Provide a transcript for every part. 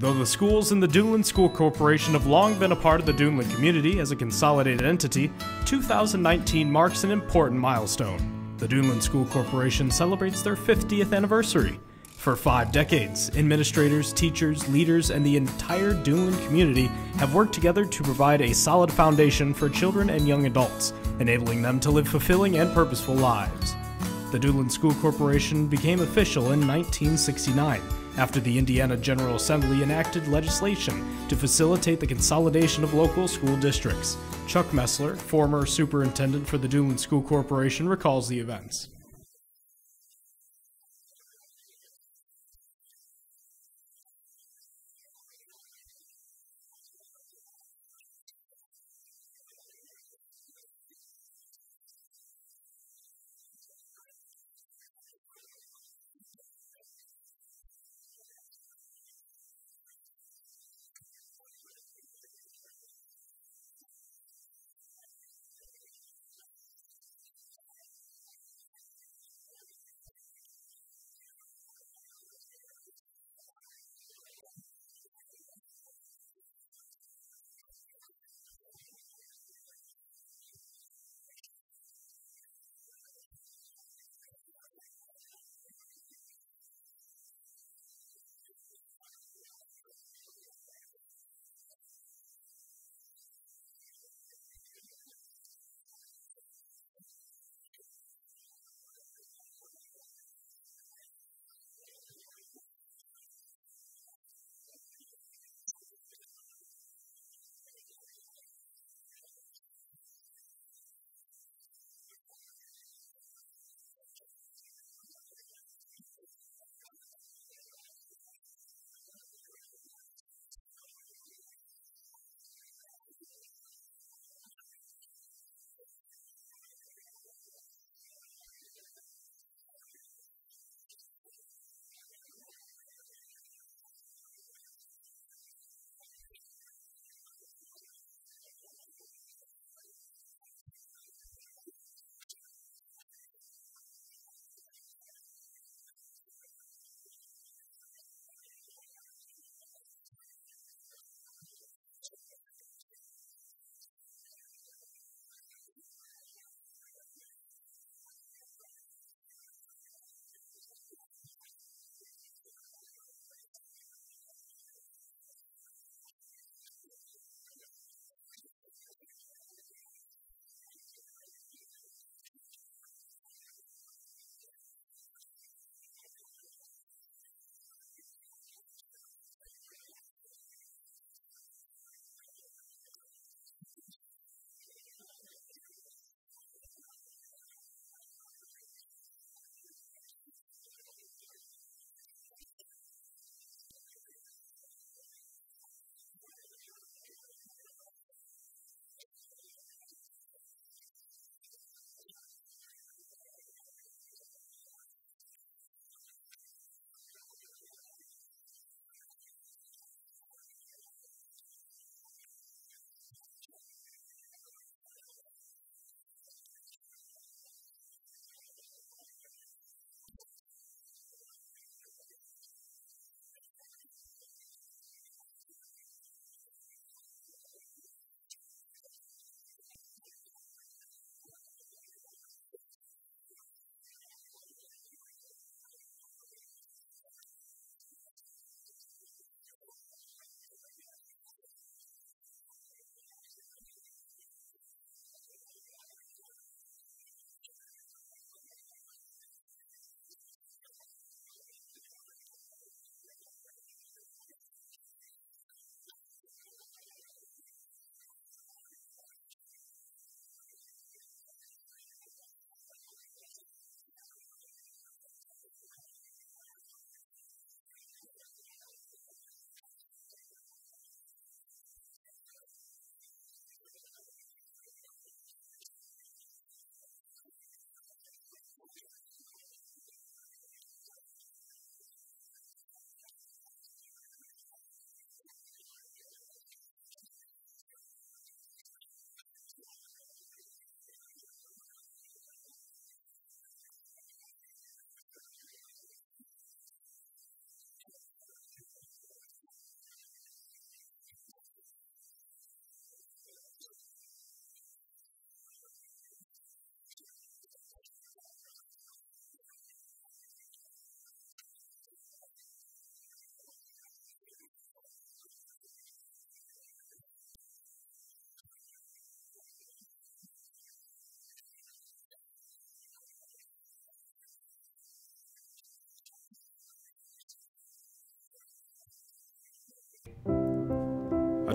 Though the schools in the Duneland School Corporation have long been a part of the Duneland community as a consolidated entity, 2019 marks an important milestone. The Duneland School Corporation celebrates their 50th anniversary. For five decades, administrators, teachers, leaders, and the entire Duneland community have worked together to provide a solid foundation for children and young adults, enabling them to live fulfilling and purposeful lives. The Duneland School Corporation became official in 1969 after the Indiana General Assembly enacted legislation to facilitate the consolidation of local school districts. Chuck Messler, former superintendent for the Duneland School Corporation, recalls the events.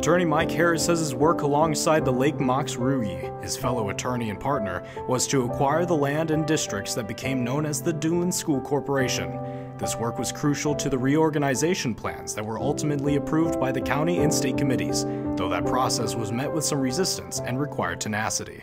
Attorney Mike Harris says his work alongside the Lake Mox Ruyi, his fellow attorney and partner, was to acquire the land and districts that became known as the Duneland School Corporation. This work was crucial to the reorganization plans that were ultimately approved by the county and state committees, though that process was met with some resistance and required tenacity.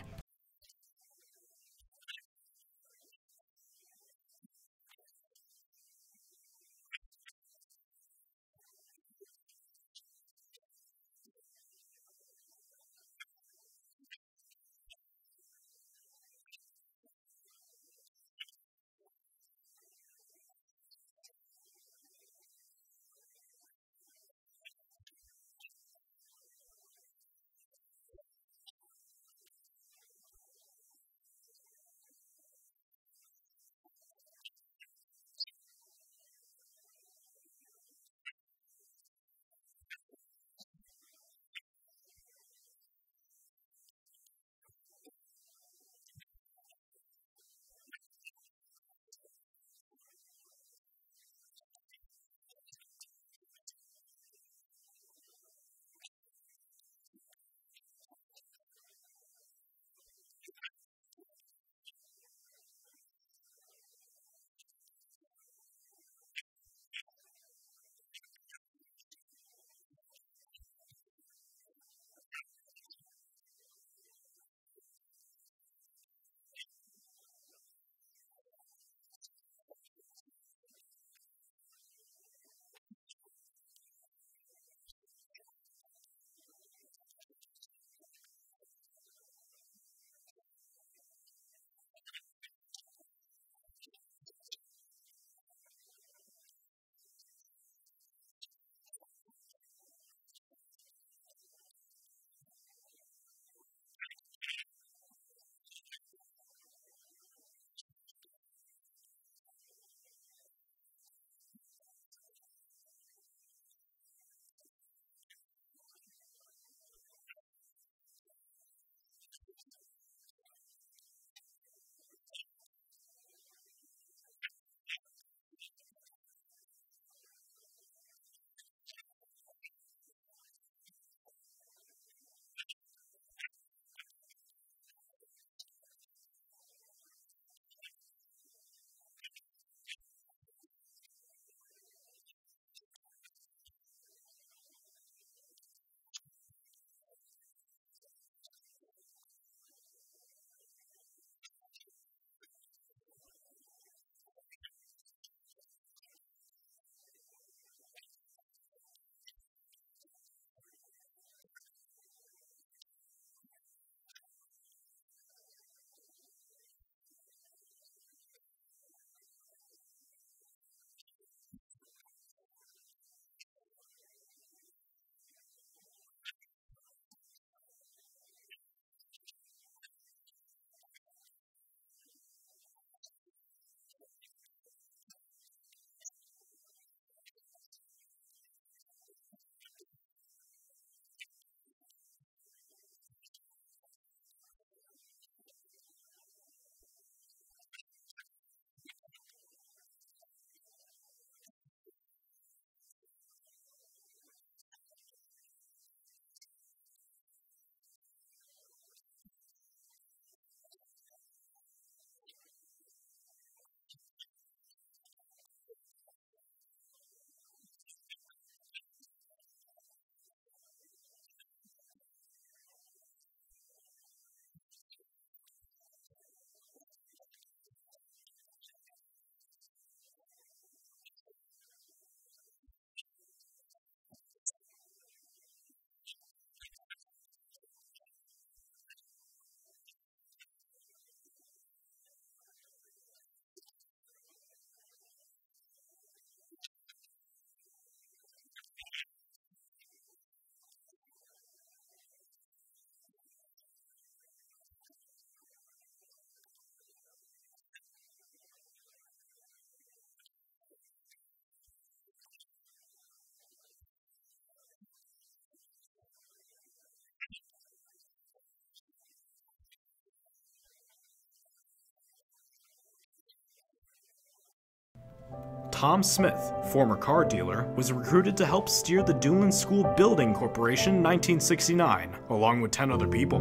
Tom Smith, former car dealer, was recruited to help steer the Duneland School Building Corporation 1969, along with 10 other people.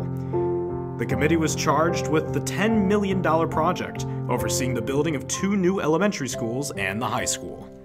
The committee was charged with the $10 million project, overseeing the building of two new elementary schools and the high school.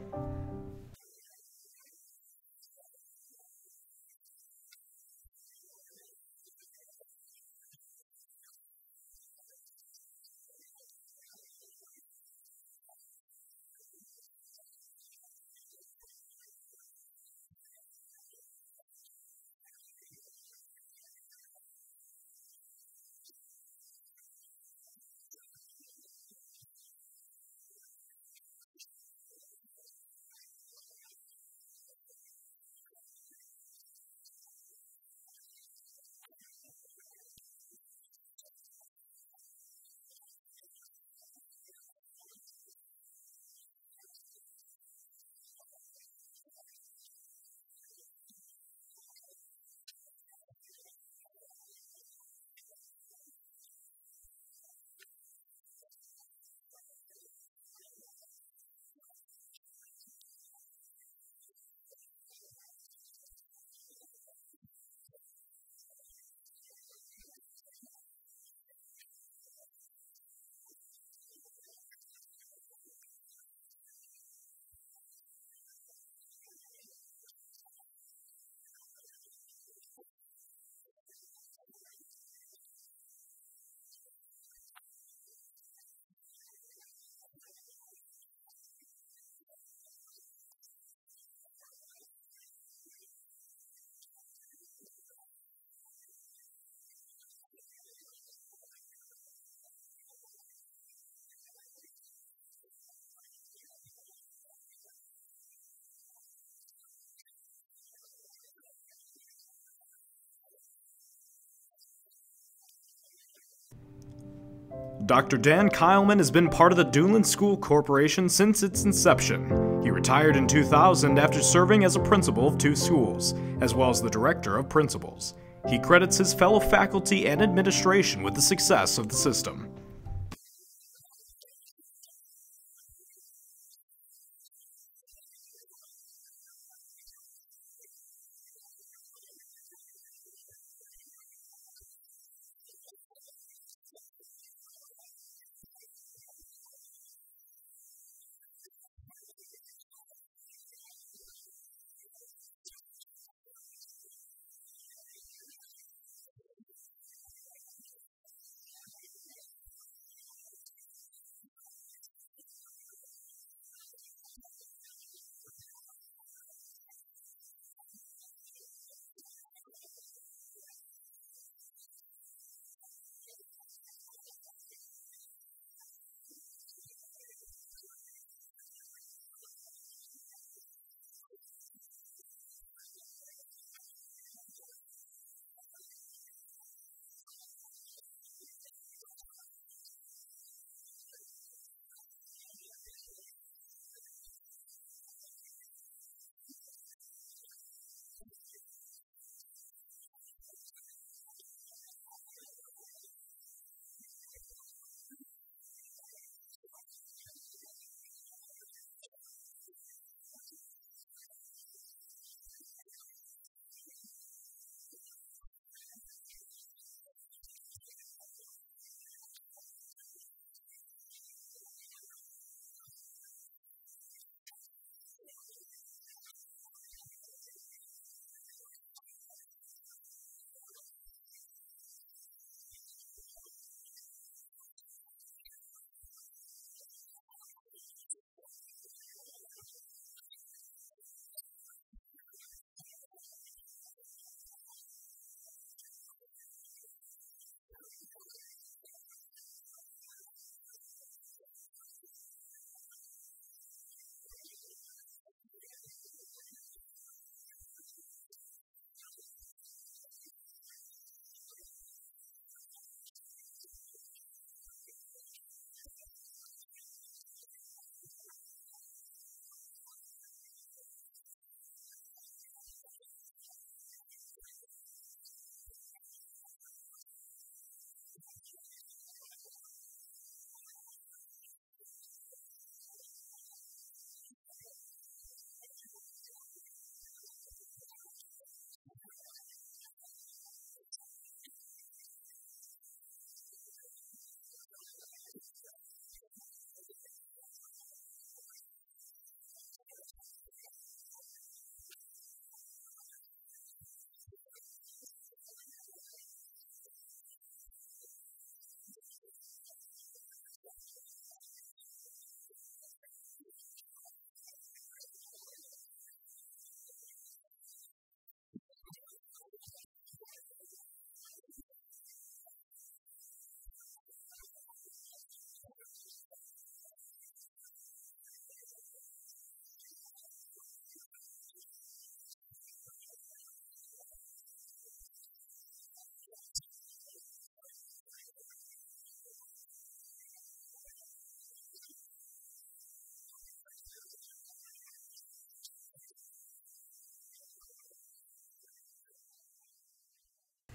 Dr. Dan Kyleman has been part of the Duneland School Corporation since its inception. He retired in 2000 after serving as a principal of two schools, as well as the director of principals. He credits his fellow faculty and administration with the success of the system.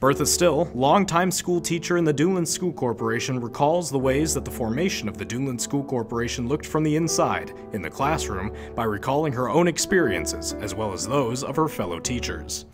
Bertha Still, longtime school teacher in the Duneland School Corporation, recalls the ways that the formation of the Duneland School Corporation looked from the inside, in the classroom, by recalling her own experiences, as well as those of her fellow teachers.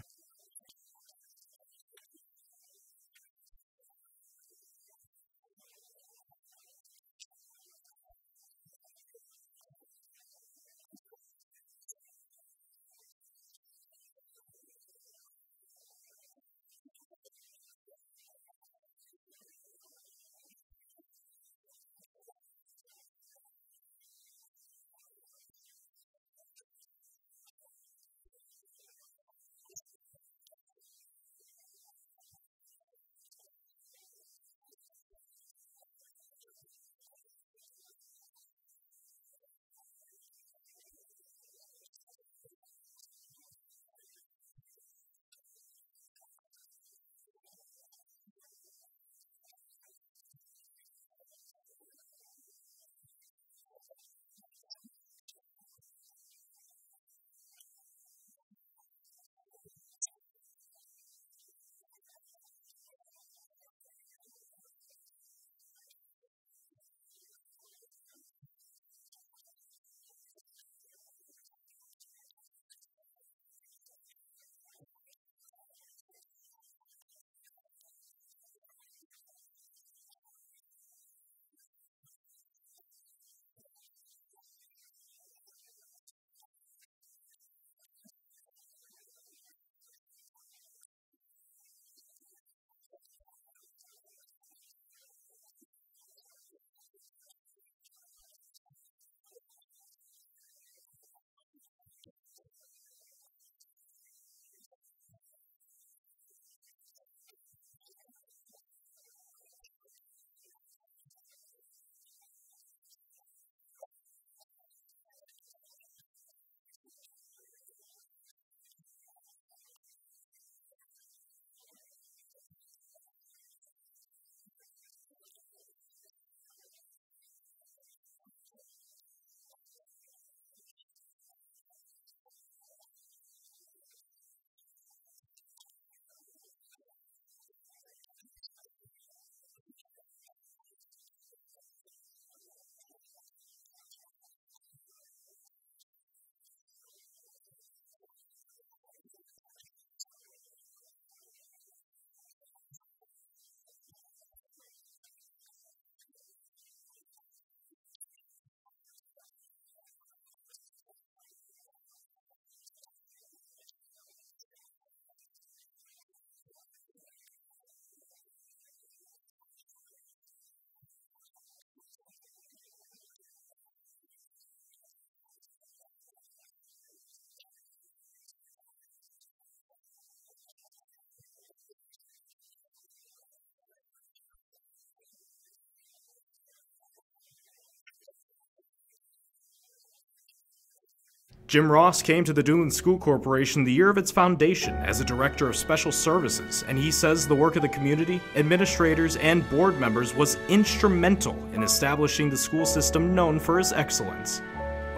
Jim Ross came to the Duneland School Corporation the year of its foundation as a director of special services, and he says the work of the community, administrators, and board members was instrumental in establishing the school system known for its excellence.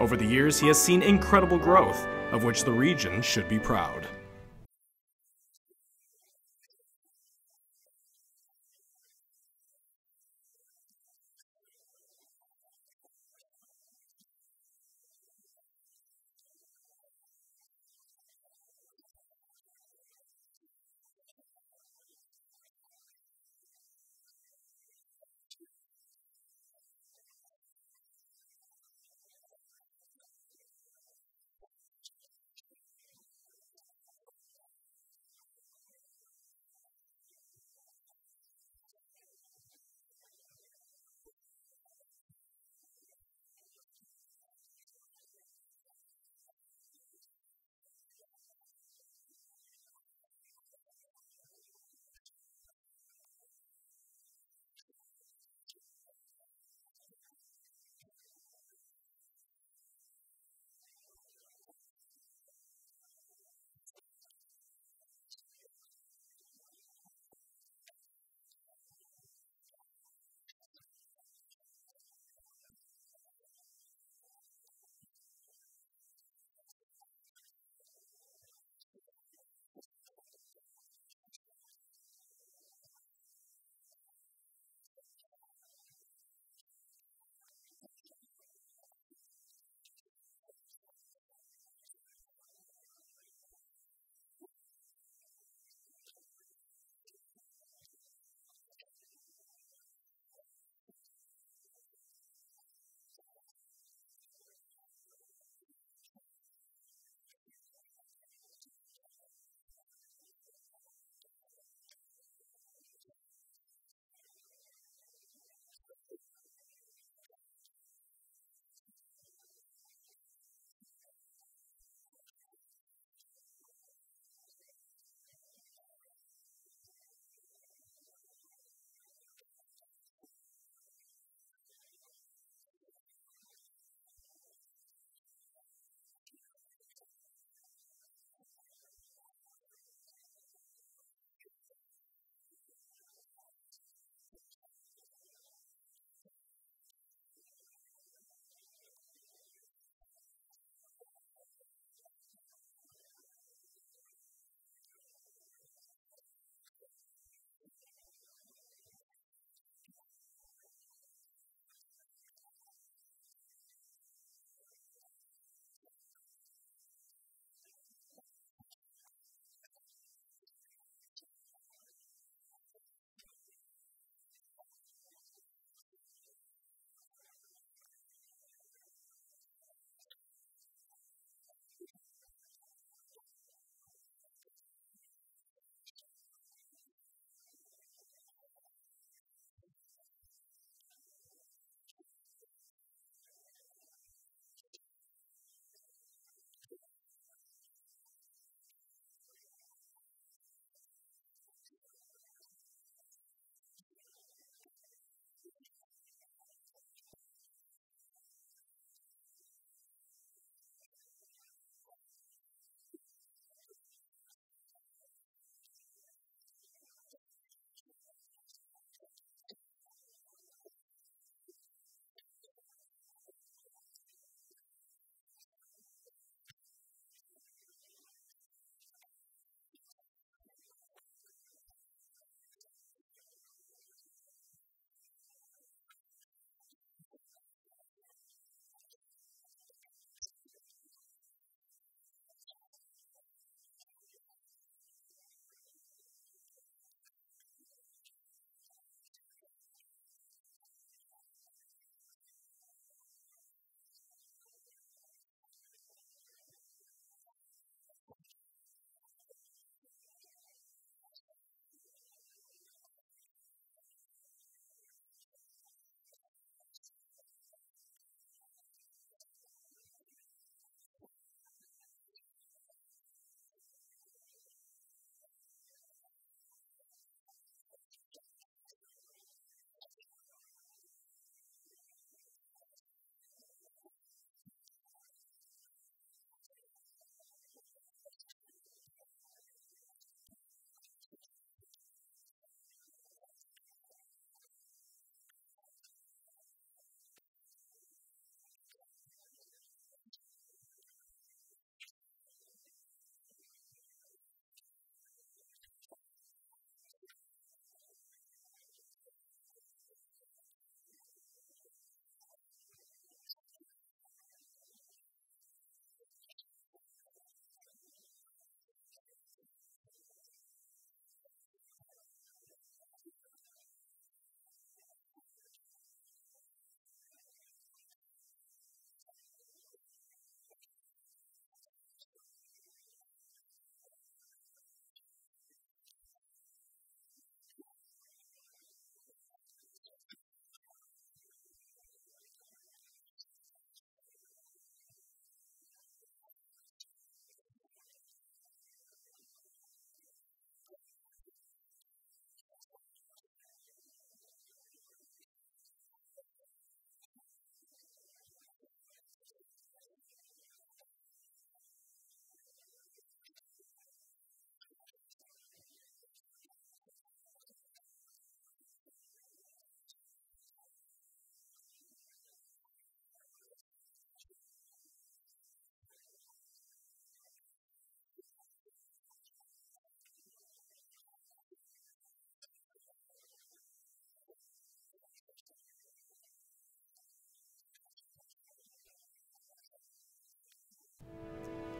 Over the years, he has seen incredible growth, of which the region should be proud.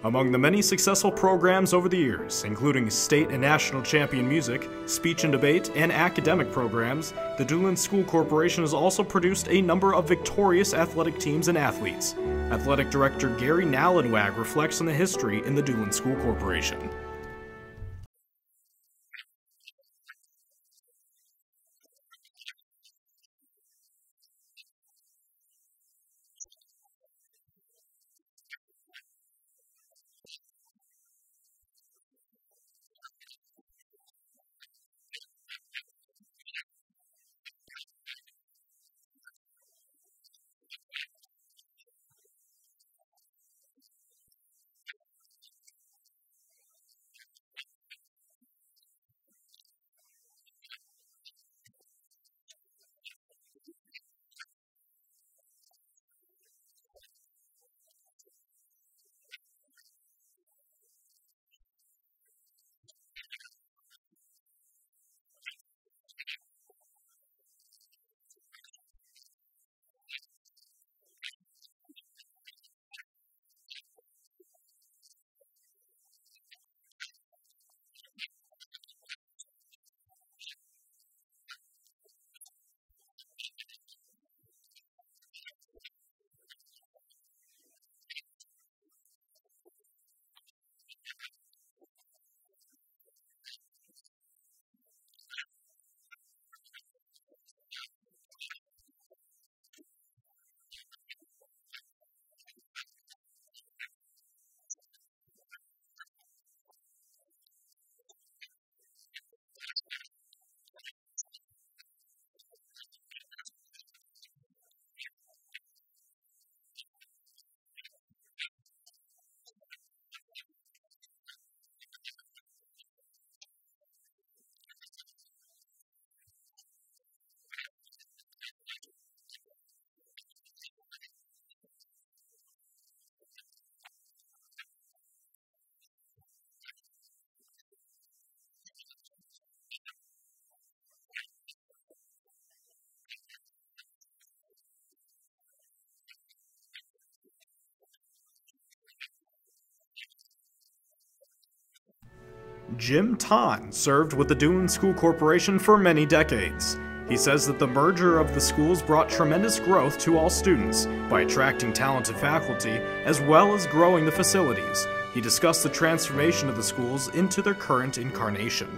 Among the many successful programs over the years, including state and national champion music, speech and debate, and academic programs, the Duneland School Corporation has also produced a number of victorious athletic teams and athletes. Athletic Director Gary Nallenwag reflects on the history in the Duneland School Corporation. Jim Ton served with the Duneland School Corporation for many decades. He says that the merger of the schools brought tremendous growth to all students by attracting talented faculty as well as growing the facilities. He discussed the transformation of the schools into their current incarnation.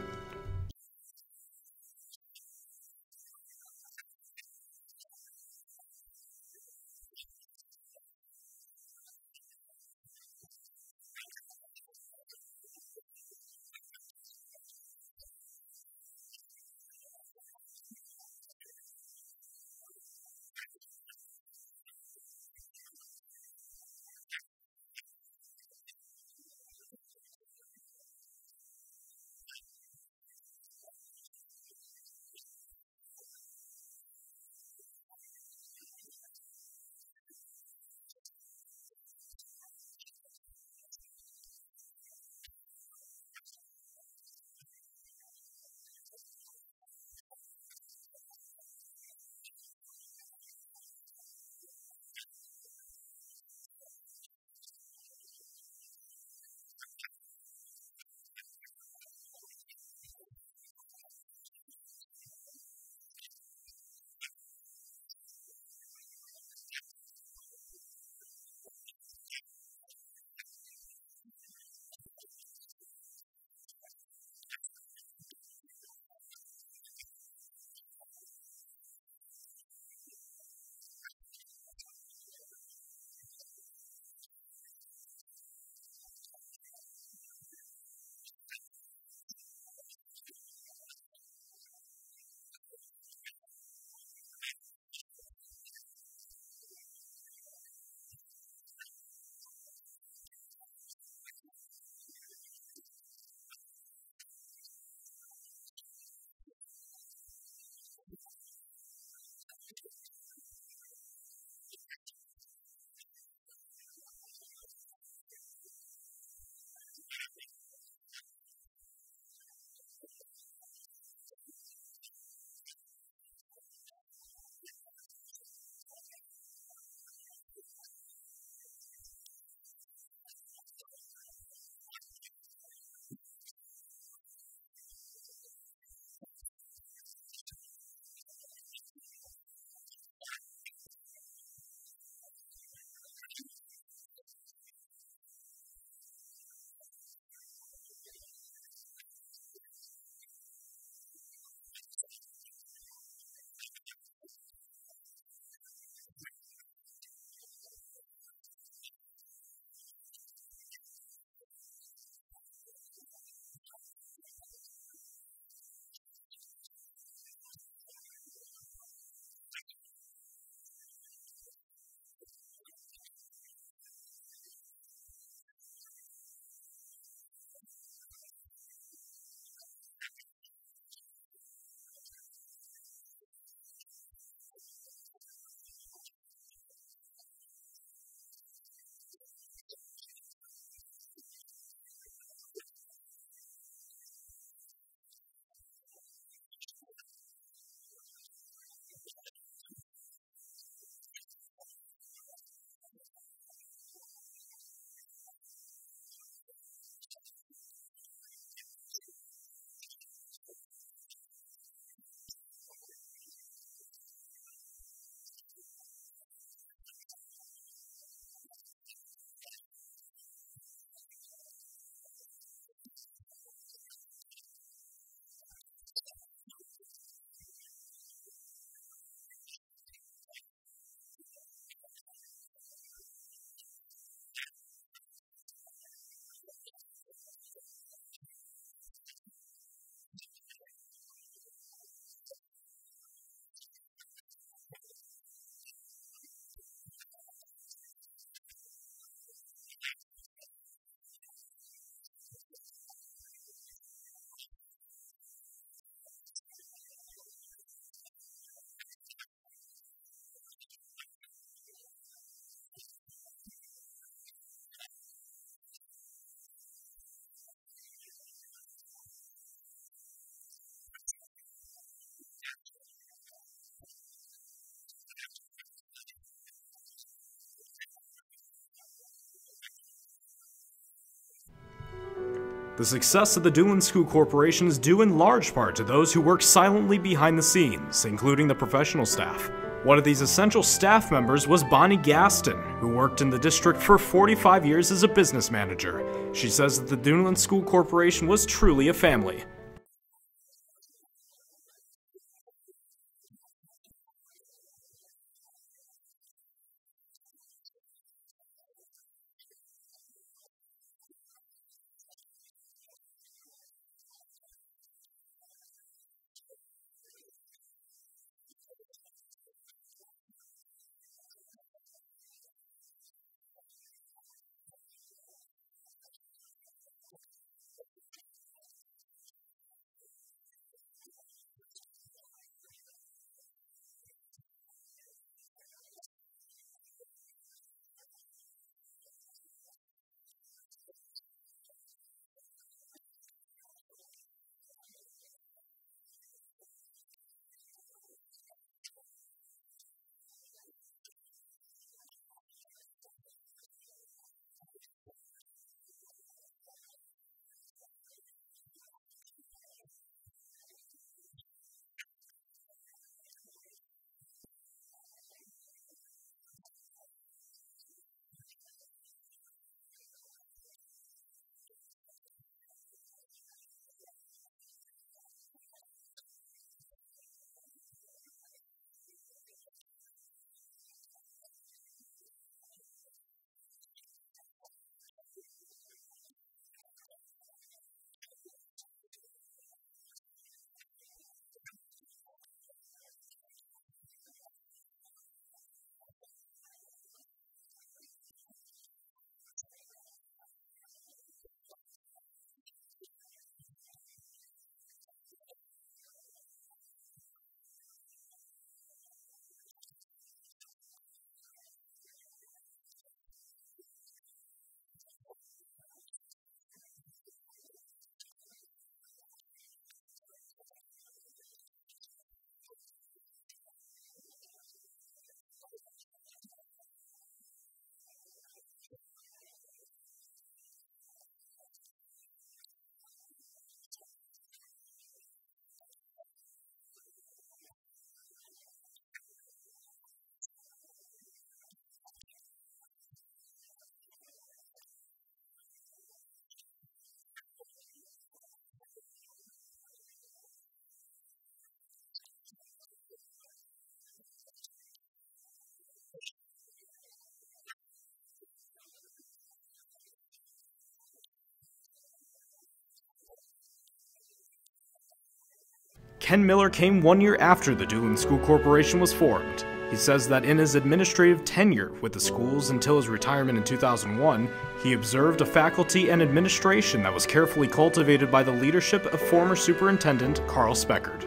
The success of the School Corporation is due in large part to those who work silently behind the scenes, including the professional staff. One of these essential staff members was Bonnie Gaston, who worked in the district for 45 years as a business manager. She says that the Duneland School Corporation was truly a family. Ken Miller came one year after the Duneland School Corporation was formed. He says that in his administrative tenure with the schools until his retirement in 2001, he observed a faculty and administration that was carefully cultivated by the leadership of former Superintendent Carl Speckard.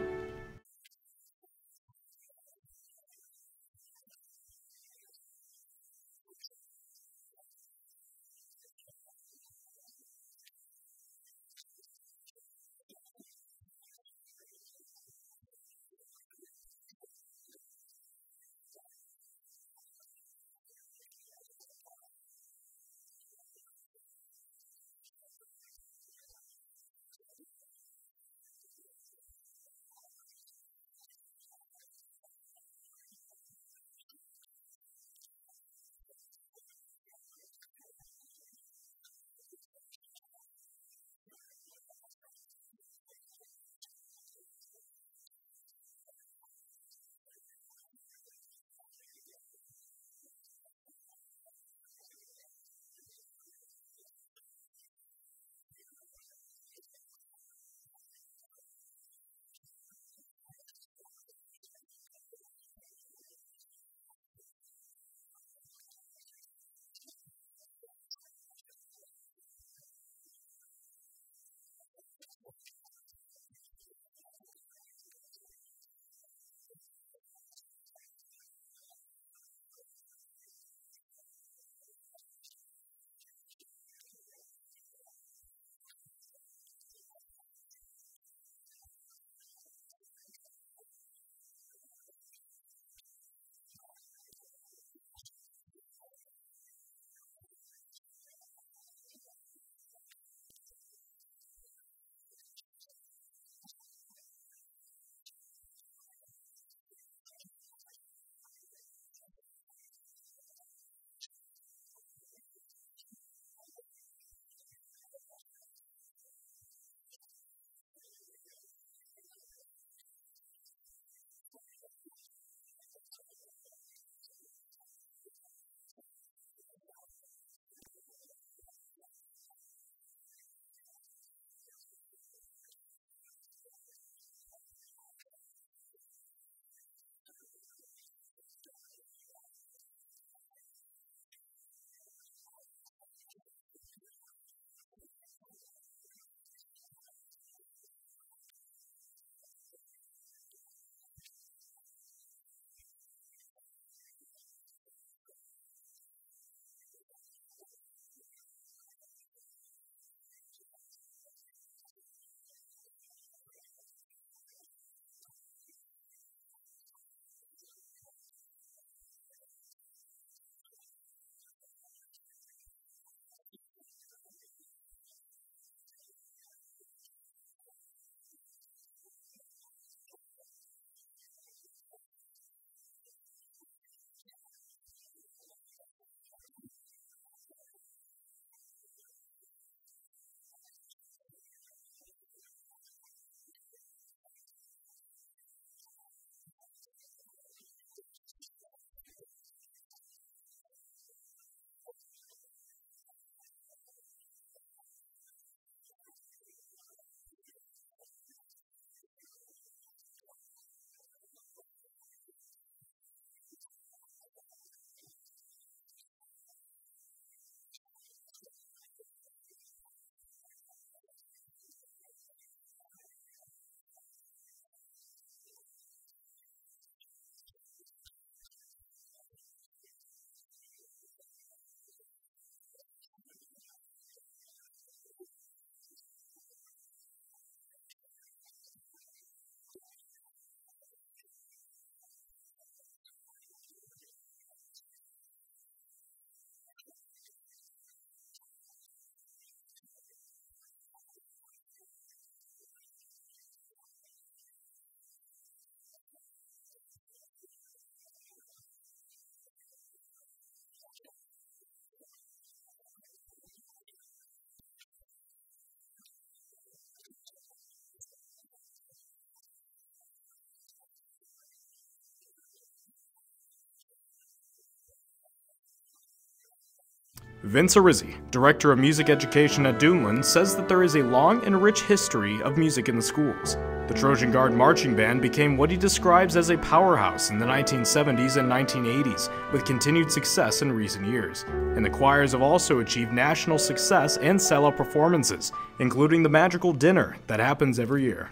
Vince Arizzi, Director of Music Education at Duneland, says that there is a long and rich history of music in the schools. The Trojan Guard Marching Band became what he describes as a powerhouse in the 1970s and 1980s, with continued success in recent years. And the choirs have also achieved national success and sellout performances, including the Madrigal Dinner that happens every year.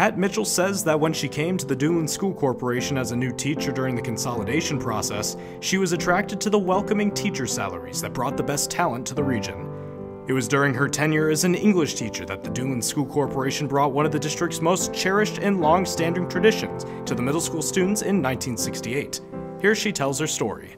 Pat Mitchell says that when she came to the Duneland School Corporation as a new teacher during the consolidation process, she was attracted to the welcoming teacher salaries that brought the best talent to the region. It was during her tenure as an English teacher that the Duneland School Corporation brought one of the district's most cherished and long standing traditions to the middle school students in 1968. Here she tells her story.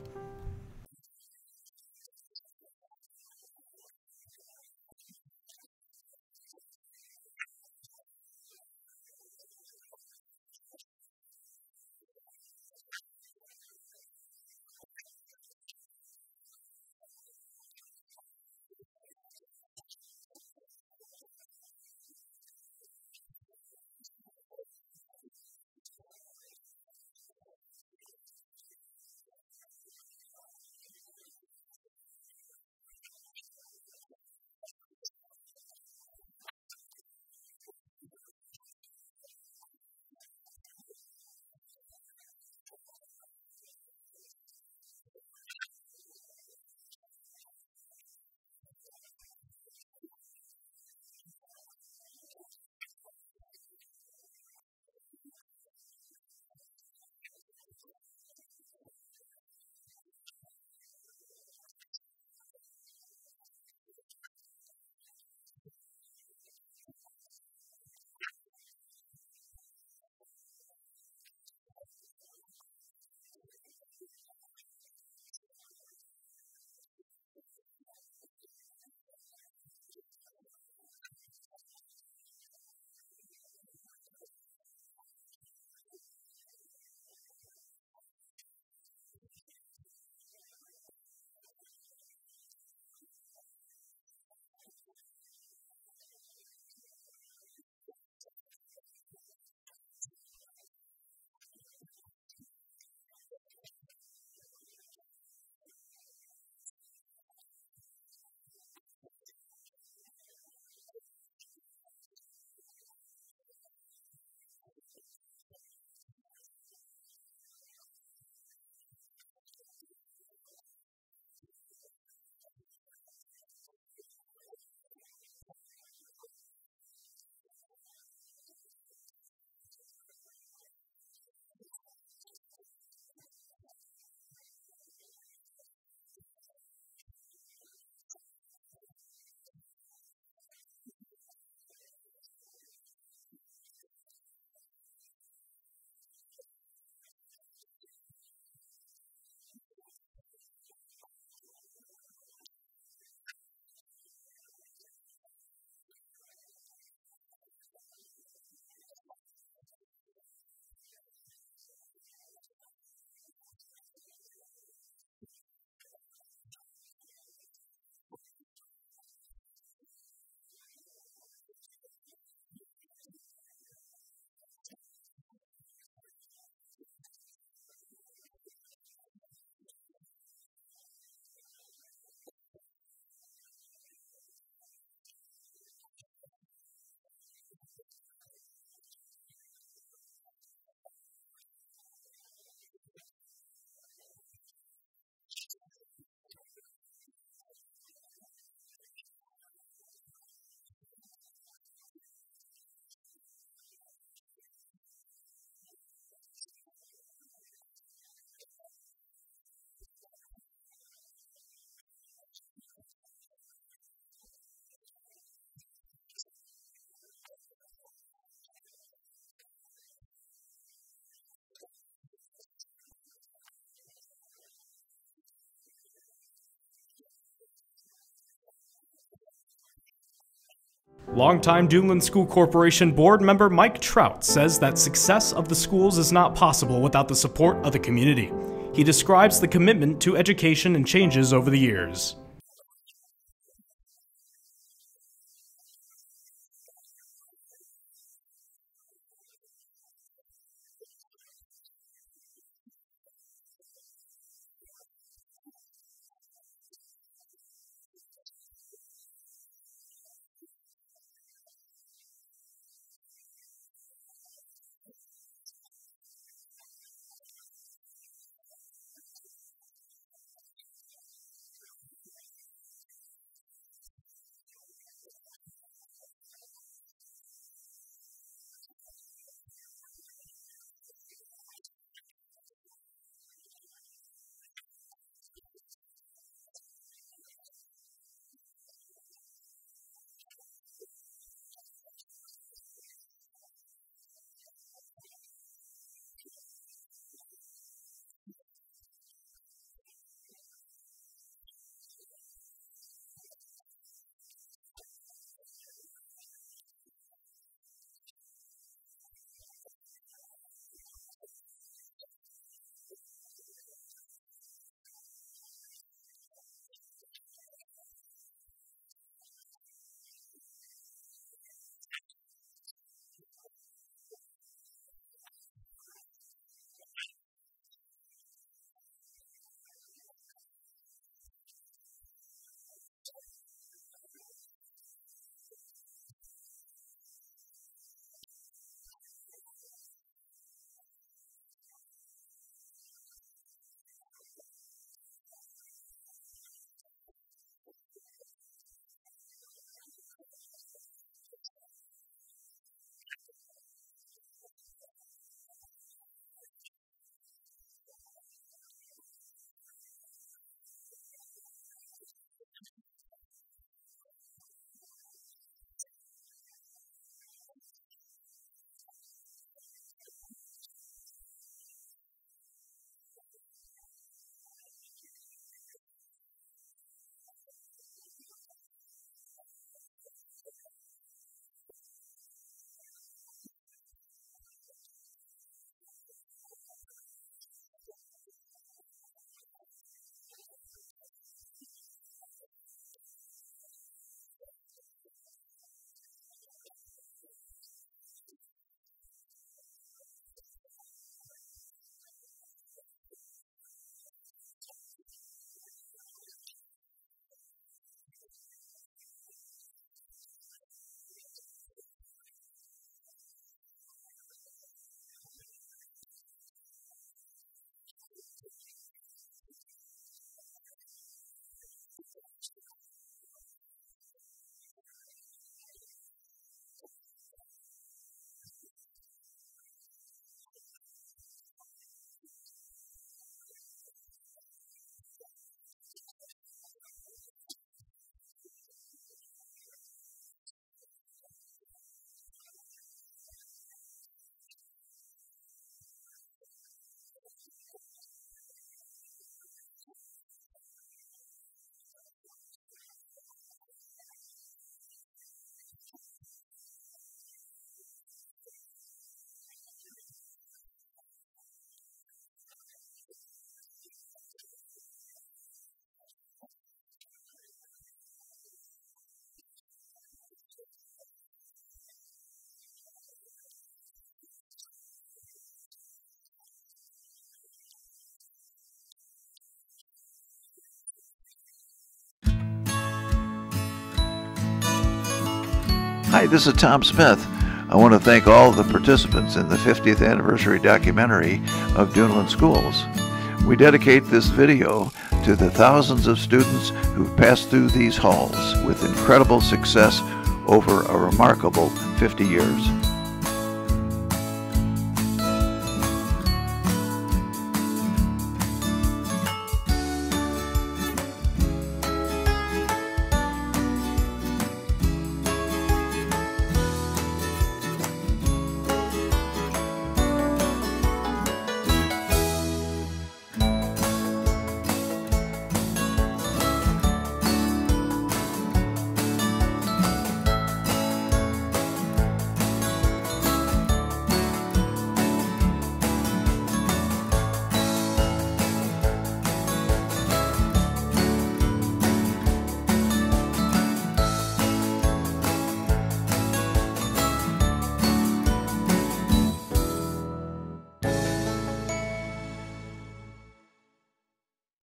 Longtime Duneland School Corporation board member Mike Trout says that success of the schools is not possible without the support of the community. He describes the commitment to education and changes over the years. Hi, this is Tom Smith. I want to thank all the participants in the 50th anniversary documentary of Duneland Schools. We dedicate this video to the thousands of students who've passed through these halls with incredible success over a remarkable 50 years.